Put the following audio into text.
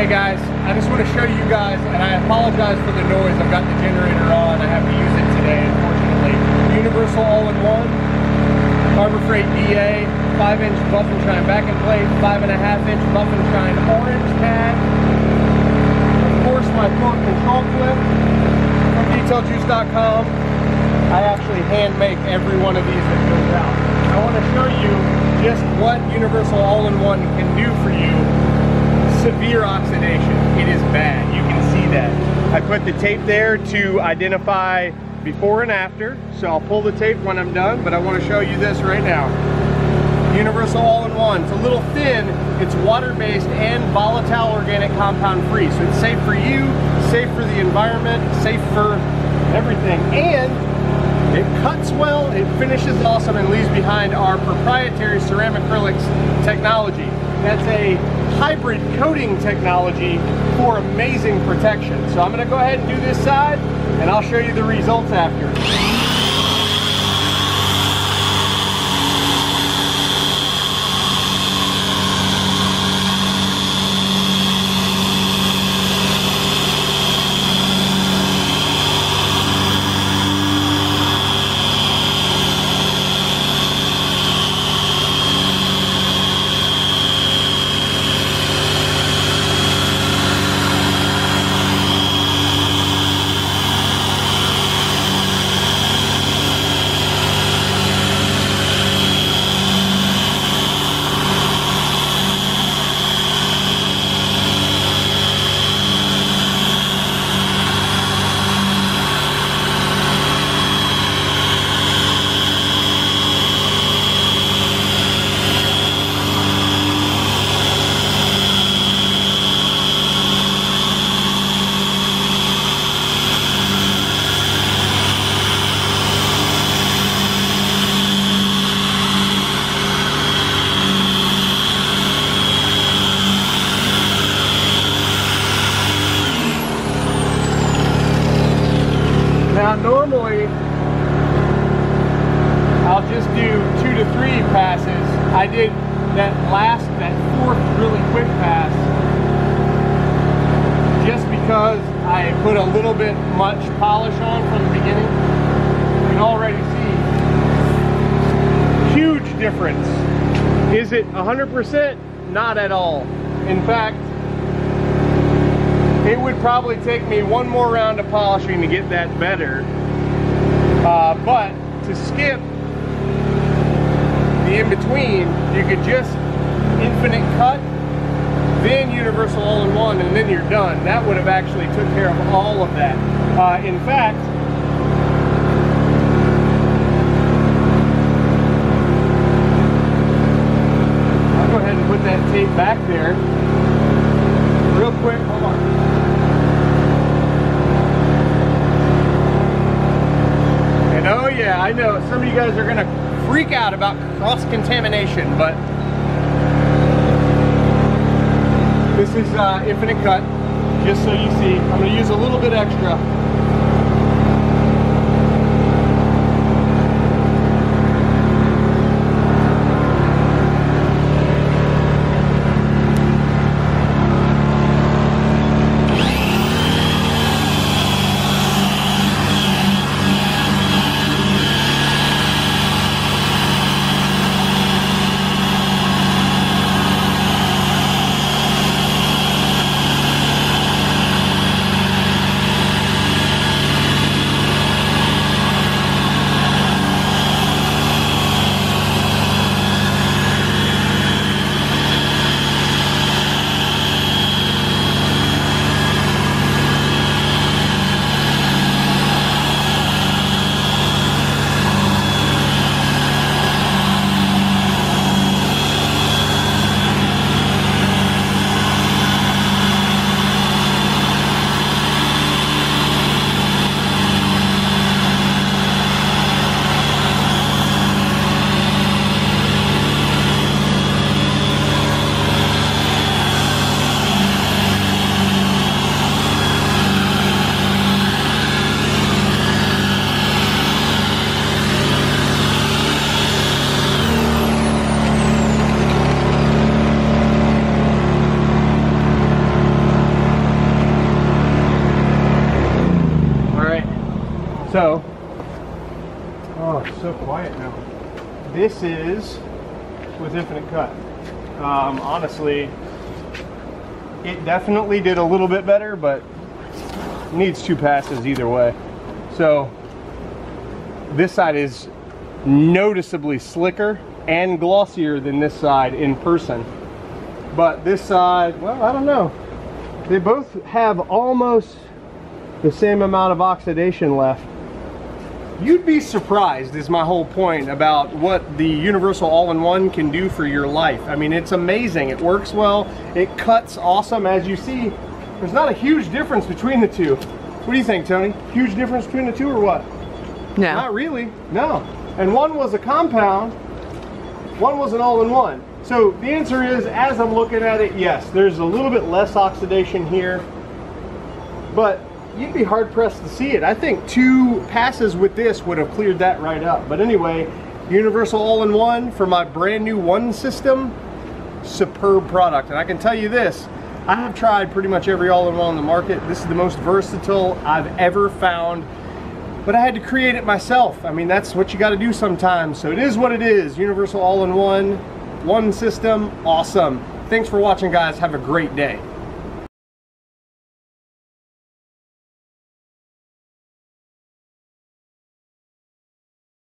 Hey guys, I just want to show you guys, and I apologize for the noise. I've got the generator on. I have to use it today, unfortunately. Universal all-in-one, Harbor Freight DA, 5-inch buff and shine backing plate, 5.5-inch buff and shine orange tag. Of course, my torque control clip from detailjuice.com. I actually hand make every one of these that goes out. I want to show you just what Universal All-in-One can do for you. Severe oxidation. It is bad. You can see that. I put the tape there to identify before and after. So I'll pull the tape when I'm done, but I want to show you this right now. Universal All-in-One. It's a little thin. It's water-based and volatile organic compound free. So it's safe for you, safe for the environment, safe for everything. And it cuts well, it finishes awesome, and leaves behind our proprietary ceramic acrylics technology. That's a hybrid coating technology for amazing protection. So I'm gonna go ahead and do this side, and I'll show you the results after. Now normally, I'll just do two to three passes. I did that last, that fourth really quick pass just because I put a little bit much polish on from the beginning. You can already see huge difference. Is it 100%? Not at all. In fact, it would probably take me one more round of polishing to get that better. Uh, but to skip the in-between, you could just infinite cut, then universal all-in-one, and then you're done. That would have actually took care of all of that. Uh, in fact, I'll go ahead and put that tape back there. Real quick, hold on. And oh yeah, I know some of you guys are gonna freak out about cross-contamination, but this is uh, infinite cut, just so you see. I'm gonna use a little bit extra. Quiet now. This is with Infinite Cut. Um, honestly, it definitely did a little bit better, but needs two passes either way. So this side is noticeably slicker and glossier than this side in person. But this side, well, I don't know. They both have almost the same amount of oxidation left. You'd be surprised is my whole point about what the Universal All-in-One can do for your life. I mean, it's amazing. It works well. It cuts awesome. As you see, there's not a huge difference between the two. What do you think, Tony? Huge difference between the two or what? No. Not really, no. And one was a compound, one was an all-in-one. So the answer is, as I'm looking at it, yes, there's a little bit less oxidation here, but you'd be hard pressed to see it. I think two passes with this would have cleared that right up. But anyway, Universal All-in-One for my brand new One system, superb product. And I can tell you this, I have tried pretty much every all-in-one on the market. This is the most versatile I've ever found, but I had to create it myself. I mean, that's what you gotta do sometimes. So it is what it is, Universal All-in-One, one system, awesome. Thanks for watching guys, have a great day.